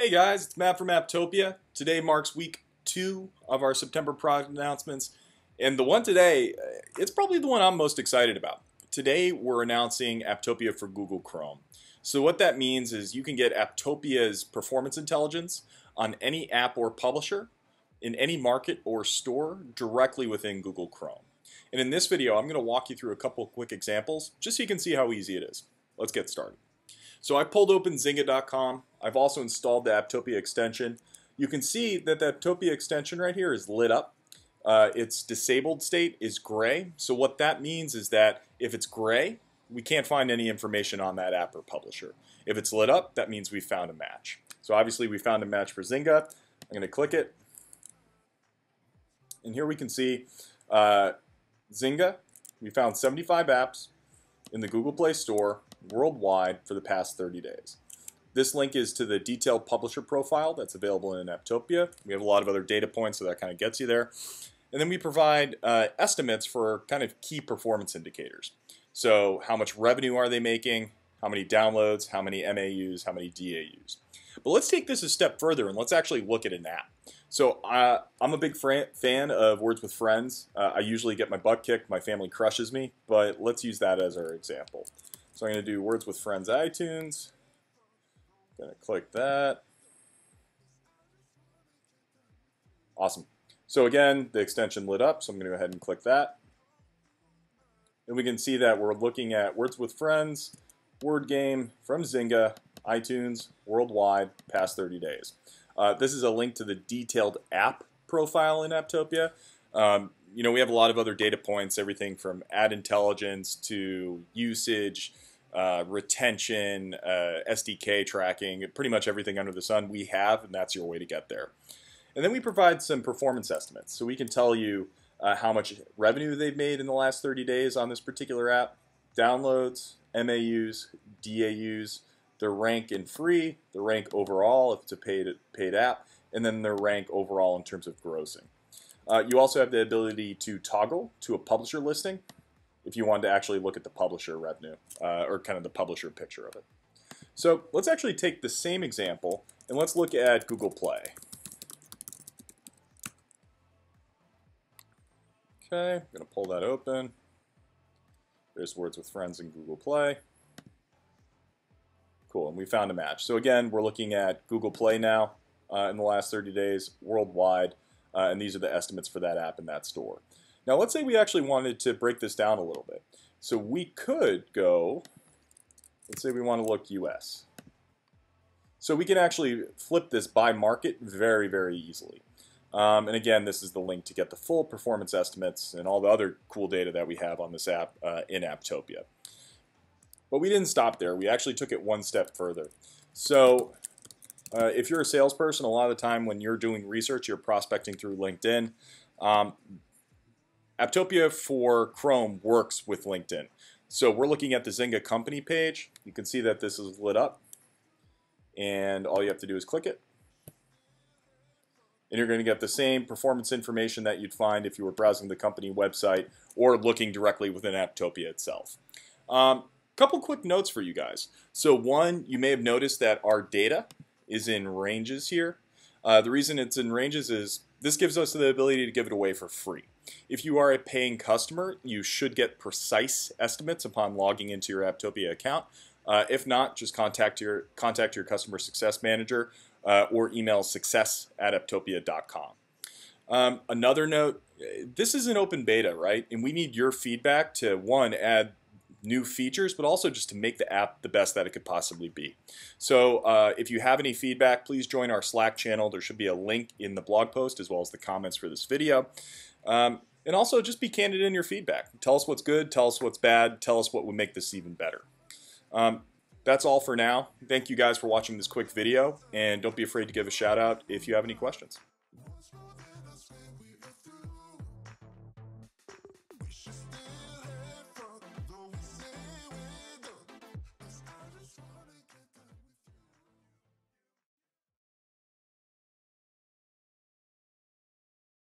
Hey guys, it's Matt from Apptopia. Today marks week two of our September product announcements. And the one today, uh, it's probably the one I'm most excited about. Today we're announcing Apptopia for Google Chrome. So what that means is you can get Apptopia's performance intelligence on any app or publisher in any market or store directly within Google Chrome. And in this video, I'm going to walk you through a couple quick examples just so you can see how easy it is. Let's get started. So I pulled open Zynga.com. I've also installed the Apptopia extension. You can see that the Apptopia extension right here is lit up. Uh, its disabled state is gray. So what that means is that if it's gray, we can't find any information on that app or publisher. If it's lit up, that means we found a match. So obviously we found a match for Zynga. I'm going to click it. And here we can see uh, Zynga. We found 75 apps in the Google Play Store worldwide for the past 30 days. This link is to the detailed publisher profile that's available in Apptopia. We have a lot of other data points, so that kind of gets you there. And then we provide uh, estimates for kind of key performance indicators. So how much revenue are they making, how many downloads, how many MAUs, how many DAUs. But let's take this a step further and let's actually look at an app. So uh, I'm a big fan of Words with Friends. Uh, I usually get my butt kicked, my family crushes me, but let's use that as our example. So I'm going to do Words with Friends iTunes. Going to click that. Awesome. So again, the extension lit up, so I'm going to go ahead and click that. And we can see that we're looking at Words with Friends, Word Game from Zynga, iTunes, worldwide, past 30 days. Uh, this is a link to the detailed app profile in Apptopia. Um, you know, we have a lot of other data points, everything from ad intelligence to usage, uh, retention, uh, SDK tracking, pretty much everything under the sun we have, and that's your way to get there. And then we provide some performance estimates. So we can tell you uh, how much revenue they've made in the last 30 days on this particular app, downloads, MAUs, DAUs, their rank in free, the rank overall if it's a paid, paid app, and then their rank overall in terms of grossing. Uh, you also have the ability to toggle to a publisher listing if you wanted to actually look at the publisher revenue uh, or kind of the publisher picture of it. So let's actually take the same example and let's look at Google Play. Okay, I'm going to pull that open. There's Words with Friends in Google Play. Cool, and we found a match. So again, we're looking at Google Play now uh, in the last 30 days worldwide, uh, and these are the estimates for that app in that store. Now let's say we actually wanted to break this down a little bit. So we could go, let's say we want to look US. So we can actually flip this by market very, very easily. Um, and again, this is the link to get the full performance estimates and all the other cool data that we have on this app uh, in Apptopia. But we didn't stop there. We actually took it one step further. So uh, if you're a salesperson, a lot of the time when you're doing research, you're prospecting through LinkedIn. Um, Apptopia for Chrome works with LinkedIn. So we're looking at the Zynga company page. You can see that this is lit up. And all you have to do is click it. And you're going to get the same performance information that you'd find if you were browsing the company website or looking directly within Apptopia itself. Um, couple quick notes for you guys. So one, you may have noticed that our data is in ranges here. Uh, the reason it's in ranges is this gives us the ability to give it away for free. If you are a paying customer, you should get precise estimates upon logging into your Apptopia account. Uh, if not, just contact your contact your customer success manager uh, or email success at apptopia.com. Um, another note, this is an open beta, right? And we need your feedback to, one, add new features, but also just to make the app the best that it could possibly be. So uh, if you have any feedback, please join our Slack channel. There should be a link in the blog post as well as the comments for this video. Um, and also just be candid in your feedback. Tell us what's good, tell us what's bad, tell us what would make this even better. Um, that's all for now. Thank you guys for watching this quick video, and don't be afraid to give a shout out if you have any questions.